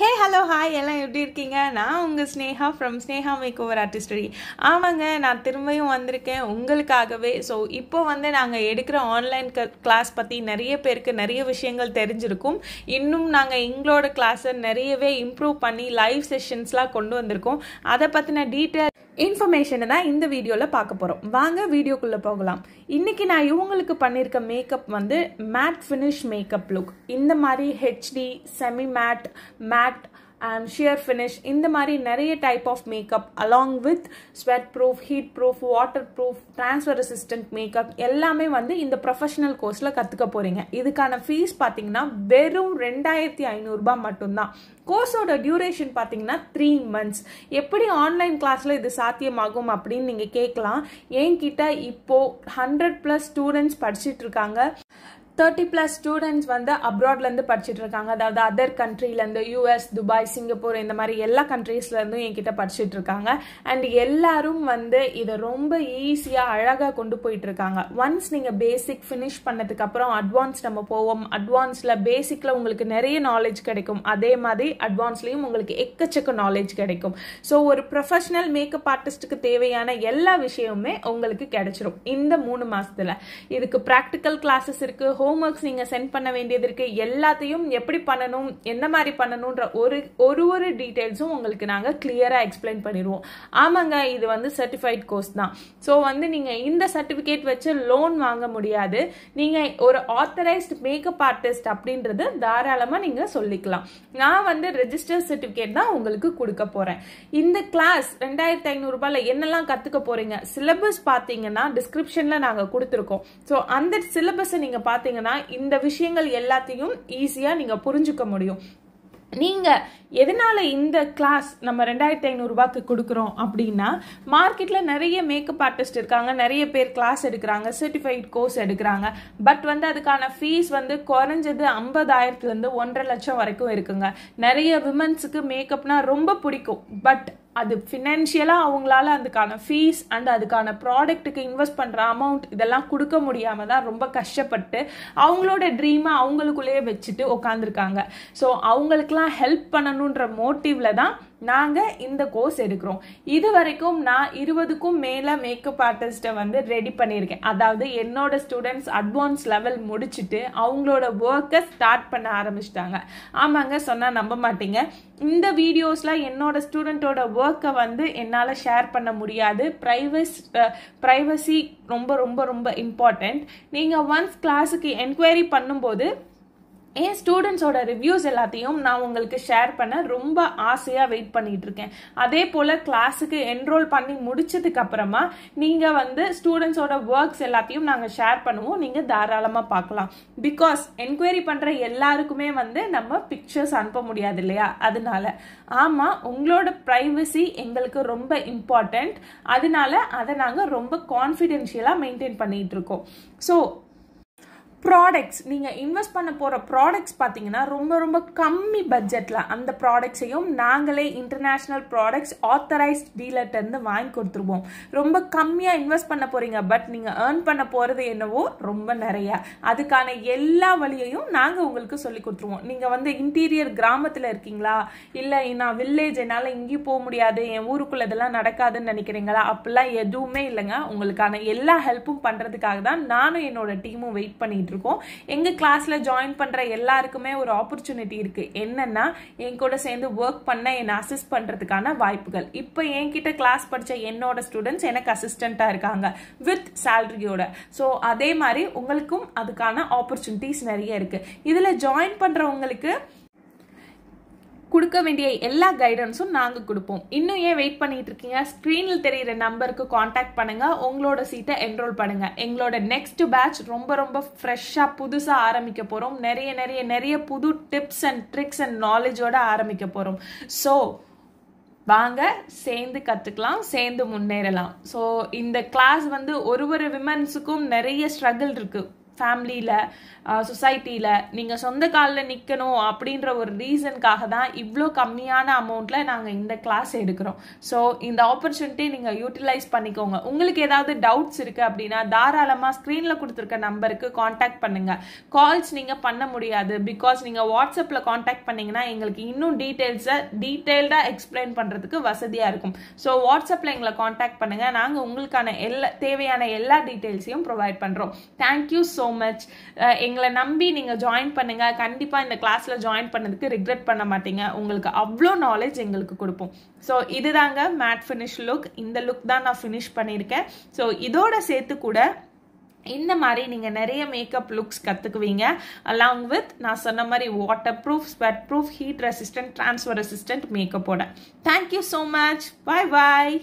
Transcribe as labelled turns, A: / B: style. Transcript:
A: Hey hello hi எல்லாம் எப்படி இருக்கீங்க? நான் உங்கள் Sneha from Sneha makeover artistry ஆமாங்க நான் திரும்பியும் வந்திருக்கேன் உங்களுக்காகவே. ஸோ இப்போ வந்து நாங்கள் எடுக்கிற ஆன்லைன் கிளாஸ் பற்றி நிறைய பேருக்கு நிறைய விஷயங்கள் தெரிஞ்சிருக்கும். இன்னும் நாங்கள் எங்களோட கிளாஸை நிறையவே இம்ப்ரூவ் பண்ணி லைவ் செஷன்ஸ்லாம் கொண்டு வந்திருக்கோம். அதை பற்றின டீட்டெயில் இன்ஃபர்மேஷனை தான் இந்த வீடியோவில் பார்க்க போகிறோம் வாங்க வீடியோக்குள்ளே போகலாம். இன்றைக்கி நான் இவங்களுக்கு பண்ணியிருக்க மேக்கப் வந்து மேட் ஃபினிஷ் மேக்கப் லுக் இந்த மாதிரி HD semi matte matte and sheer finish இந்த மாதிரி நிறைய type of makeup along with sweat proof heat proof water proof transfer resistant makeup எல்லாமே வந்து இந்த ப்ரொஃபஷனல் கோர்ஸில் கற்றுக்க போகிறீங்க இதுக்கான ஃபீஸ் பார்த்தீங்கன்னா வெறும் ரெண்டாயிரத்தி ஐநூறுரூபா மட்டும்தான். கோர்ஸோட டியூரேஷன் பார்த்தீங்கன்னா த்ரீ மந்த்ஸ் எப்படி ஆன்லைன் கிளாஸில் இது சாத்தியமாகும் அப்படின்னு நீங்கள் கேட்கலாம். என்கிட்ட இப்போது ஹண்ட்ரட் ப்ளஸ் ஸ்டூடெண்ட்ஸ் படிச்சுட்டு இருக்காங்க. தேர்ட்டி ப்ளஸ் ஸ்டூடெண்ட்ஸ் வந்து அப்ராட்லேருந்து படிச்சுட்டு இருக்காங்க அதாவது அதர் கண்ட்ரிலேருந்து யூஎஸ் துபாய் சிங்கப்பூர் இந்த மாதிரி எல்லா கண்ட்ரீஸ்லேருந்தும் என்கிட்ட படிச்சுட்டு இருக்காங்க அண்ட் எல்லாரும் வந்து இதை ரொம்ப ஈஸியாக அழகாக கொண்டு போயிட்டு இருக்காங்க ஒன்ஸ் நீங்கள் பேசிக் ஃபினிஷ் பண்ணதுக்கப்புறம் அட்வான்ஸ் நம்ம போவோம். அட்வான்ஸில் பேசிக்கில் உங்களுக்கு நிறைய நாலேஜ் கிடைக்கும். அதே மாதிரி அட்வான்ஸ்லேயும் உங்களுக்கு எக்கச்சக்க நாலேஜ் கிடைக்கும். ஸோ ஒரு ப்ரொஃபஷனல் மேக்கப் ஆர்டிஸ்ட்டுக்கு தேவையான எல்லா விஷயமுமே உங்களுக்கு கிடைச்சிரும். இந்த மூணு மாதத்தில் இதுக்கு ப்ராக்டிக்கல் கிளாஸஸ் இருக்குது ஹோம் ஒர்க்ஸ் நீங்கள் சென்ட் பண்ண வேண்டியது இருக்கு. எல்லாத்தையும் எப்படி பண்ணணும் எந்த மாதிரி பண்ணணுன்ற ஒரு ஒரு ஒரு டீட்டெயில்ஸும் உங்களுக்கு நாங்கள் கிளியராக எக்ஸ்பிளைன் பண்ணிடுவோம். ஆமாங்க இது வந்து சர்டிஃபைட் கோர்ஸ் தான். ஸோ வந்து நீங்கள் இந்த சர்டிஃபிகேட் வச்சு லோன் வாங்க முடியாது. நீங்கள் ஒரு ஆத்தரைஸ்ட் மேக்கப் ஆர்டிஸ்ட் அப்படின்றது தாராளமாக நீங்கள் சொல்லிக்கலாம். நான் வந்து ரெஜிஸ்டர் சர்டிஃபிகேட் தான் உங்களுக்கு கொடுக்க போகிறேன் இந்த கிளாஸ் ரெண்டாயிரத்தி ஐநூறுரூபாயில் என்னெல்லாம் கற்றுக்க போகிறீங்க சிலபஸ் பார்த்தீங்கன்னா டிஸ்கிரிப்ஷனில் நாங்கள் கொடுத்துருக்கோம். ஸோ அந்த சிலபஸை நீங்கள் பார்த்தீங்க பார்த்தீங்கன்னா இந்த விஷயங்கள் எல்லாத்தையும் ஈஸியா நீங்கள் புரிஞ்சுக்க முடியும். நீங்கள் எதனால இந்த கிளாஸ் நம்ம ரெண்டாயிரத்தி ஐநூறுரூபாக்கு கொடுக்குறோம் அப்படின்னா மார்க்கெட்டில் நிறைய மேக்கப் ஆர்டிஸ்ட் இருக்காங்க நிறைய பேர் கிளாஸ் எடுக்கிறாங்க சர்டிஃபைட் கோர்ஸ் எடுக்கிறாங்க. பட் வந்து அதுக்கான ஃபீஸ் வந்து குறைஞ்சது ஐம்பதாயிரத்துலேருந்து ஒன்றரை லட்சம் வரைக்கும் இருக்குங்க. நிறைய விமன்ஸுக்கு மேக்கப்னா ரொம்ப பிடிக்கும். பட் அது ஃபினான்ஷியலாக அவங்களால அதுக்கான ஃபீஸ் அண்ட் அதுக்கான ப்ராடக்ட்டுக்கு இன்வெஸ்ட் பண்ணுற அமௌண்ட் இதெல்லாம் கொடுக்க முடியாமல் தான் ரொம்ப கஷ்டப்பட்டு அவங்களோட ட்ரீமை அவங்களுக்குள்ளேயே வச்சுட்டு உட்காந்துருக்காங்க ஸோ அவங்களுக்கெல்லாம் ஹெல்ப் பண்ணணுன்ற மோட்டிவ்ல தான் நாங்கள் இந்த கோர்ஸ் எடுக்கிறோம். இது வரைக்கும் நான் இருபதுக்கும் மேலே மேக்கப் ஆர்டிஸ்ட்டை வந்து ரெடி பண்ணியிருக்கேன். அதாவது என்னோட ஸ்டூடெண்ட்ஸ் அட்வான்ஸ் லெவல் முடிச்சுட்டு அவங்களோட ஒர்க்கை ஸ்டார்ட் பண்ண ஆரம்பிச்சிட்டாங்க. ஆமாங்க சொன்னால் நம்ப மாட்டீங்க. இந்த வீடியோஸில் என்னோட ஸ்டூடெண்ட்டோட ஒர்க்கை வந்து என்னால் ஷேர் பண்ண முடியாது. ப்ரைவஸ் ப்ரைவசி ரொம்ப ரொம்ப ரொம்ப இம்பார்ட்டண்ட் நீங்கள் ஒன்ஸ் கிளாஸுக்கு என்கொயரி பண்ணும்போது என் ஸ்டூடெண்ட்ஸோட ரிவ்யூஸ் எல்லாத்தையும் நான் உங்களுக்கு ஷேர் பண்ண ரொம்ப ஆசையாக வெயிட் பண்ணிட்டு இருக்கேன். அதே போல் கிளாஸுக்கு என்ரோல் பண்ணி முடிச்சதுக்கு அப்புறமா நீங்கள் வந்து ஸ்டூடெண்ட்ஸோட ஒர்க்ஸ் எல்லாத்தையும் நாங்கள் ஷேர் பண்ணுவோம். நீங்கள் தாராளமாக பார்க்கலாம். பிகாஸ் என்கொயரி பண்ணுற எல்லாருக்குமே வந்து நம்ம பிக்சர்ஸ் அனுப்ப முடியாது இல்லையா? அதனால. ஆமாம் உங்களோட ப்ரைவசி எங்களுக்கு ரொம்ப இம்பார்ட்டண்ட் அதனால அதை நாங்கள் ரொம்ப கான்ஃபிடென்ஷியலாக மெயின்டைன் பண்ணிகிட்டு இருக்கோம். ஸோ ப்ராடக்ட்ஸ் நீங்கள் இன்வெஸ்ட் பண்ண போகிற ப்ராடக்ட்ஸ் பார்த்தீங்கன்னா ரொம்ப ரொம்ப கம்மி பட்ஜெட்டில் அந்த ப்ராடக்ட்ஸையும் நாங்களே இன்டர்நேஷ்னல் ப்ராடக்ட்ஸ் ஆத்தரைஸ்ட் டீலர்ட்டேருந்து வாங்கி கொடுத்துருவோம். ரொம்ப கம்மியாக இன்வெஸ்ட் பண்ண போகிறீங்க பட் நீங்கள் ஏர்ன் பண்ண போகிறது என்னவோ ரொம்ப நிறையா. அதுக்கான எல்லா வழியையும் நாங்கள் உங்களுக்கு சொல்லி கொடுத்துருவோம். நீங்கள் வந்து இன்டீரியர் கிராமத்தில் இருக்கீங்களா? இல்லை நான் வில்லேஜ் என்னால் எங்கேயும் போக முடியாது என் ஊருக்குள்ள இதெல்லாம் நடக்காதுன்னு நினைக்கிறீங்களா? அப்படிலாம் எதுவுமே இல்லைங்க. உங்களுக்கான எல்லா ஹெல்ப்பும் பண்ணுறதுக்காக தான் நானும் என்னோட டீமும் வெயிட் பண்ணிட்டு இருக்கோம் எங்க கிளாஸ்ல ஜாயின் பண்ற எல்லாருக்குமே ஒரு ஆப்பர்ச்சுனிட்டி இருக்கு. என்னன்னா என் கூட சேர்ந்து ஒர்க் பண்ண என்னை அசிஸ்ட் பண்றதுக்கான வாய்ப்புகள். இப்போ என்கிட்ட கிளாஸ் படிச்ச என்னோட ஸ்டூடெண்ட்ஸ் எனக்கு அசிஸ்டண்டா இருக்காங்க வித் சேலரியோட ஸோ அதே மாதிரி உங்களுக்கும் அதுக்கான ஆப்பர்ச்சுனிட்டிஸ் நிறைய இருக்கு. இதுல ஜாயின் பண்றவங்களுக்கு கொடுக்க வேண்டிய எல்லா கைடன்ஸும் நாங்கள் கொடுப்போம். இன்னும் ஏன் வெயிட் பண்ணிட்டு இருக்கீங்க? ஸ்க்ரீனில் தெரியிற நம்பருக்கு காண்டாக்ட் பண்ணுங்க. உங்களோட சீட்டை என்ரோல் பண்ணுங்க. எங்களோட நெக்ஸ்ட் பேட்ச் ரொம்ப ரொம்ப ஃப்ரெஷ்ஷாக புதுசாக ஆரம்பிக்க போகிறோம் நிறைய நிறைய நிறைய புது டிப்ஸ் அண்ட் ட்ரிக்ஸ் அண்ட் நாலேஜோட ஆரம்பிக்க போகிறோம் ஸோ வாங்க சேர்ந்து கற்றுக்கலாம் சேர்ந்து முன்னேறலாம். ஸோ இந்த கிளாஸ் வந்து ஒரு ஒரு விமன்ஸுக்கும் நிறைய ஸ்ட்ரகிள் இருக்குது ஃபேமிலியில் சொசைட்டியில் நீங்கள் சொந்த காலில் நிற்கணும் அப்படின்ற ஒரு ரீசனுக்காக தான் இவ்வளோ கம்மியான அமௌண்ட்டில் நாங்கள் இந்த கிளாஸ் எடுக்கிறோம். ஸோ இந்த ஆப்பர்ச்சுனிட்டி நீங்கள் யூட்டிலைஸ் பண்ணிக்கோங்க. உங்களுக்கு ஏதாவது டவுட்ஸ் இருக்குது அப்படின்னா தாராளமாக ஸ்க்ரீனில் கொடுத்துருக்க நம்பருக்கு காண்டாக்ட் பண்ணுங்கள் கால்ஸ் நீங்கள் பண்ண முடியாது. பிகாஸ் நீங்கள் வாட்ஸ்அப்பில் காண்டாக்ட் பண்ணிங்கன்னா எங்களுக்கு இன்னும் டீட்டெயில்ஸை டீட்டெயில்டாக எக்ஸ்பிளைன் பண்ணுறதுக்கு வசதியாக இருக்கும். ஸோ வாட்ஸ்அப்பில் எங்களை காண்டாக்ட் பண்ணுங்கள் நாங்கள் உங்களுக்கான எல்லா தேவையான எல்லா டீட்டெயில்ஸையும் ப்ரொவைட் பண்ணுறோம் தேங்க்யூ ஸோ மச் எங்களை நம்பி நீங்கள் ஜாயின் பண்ணுங்கள் கண்டிப்பாக இந்த கிளாஸில் ஜாயின் பண்ணதுக்கு ரிக்ரெட் பண்ண மாட்டீங்க. உங்களுக்கு அவ்வளோ நாலேஜ் எங்களுக்கு கொடுப்போம். ஸோ இதுதாங்க மேட் ஃபினிஷ் லுக் இந்த லுக் தான் நான் ஃபினிஷ் பண்ணியிருக்கேன். ஸோ இதோட சேர்த்து கூட இந்த மாதிரி நீங்கள் நிறைய மேக்கப் லுக்ஸ் கற்றுக்குவீங்க அலாங் வித் நான் சொன்ன மாதிரி water proof sweat proof heat resistant transfer resistant மேக்கப்போட thank you so much bye bye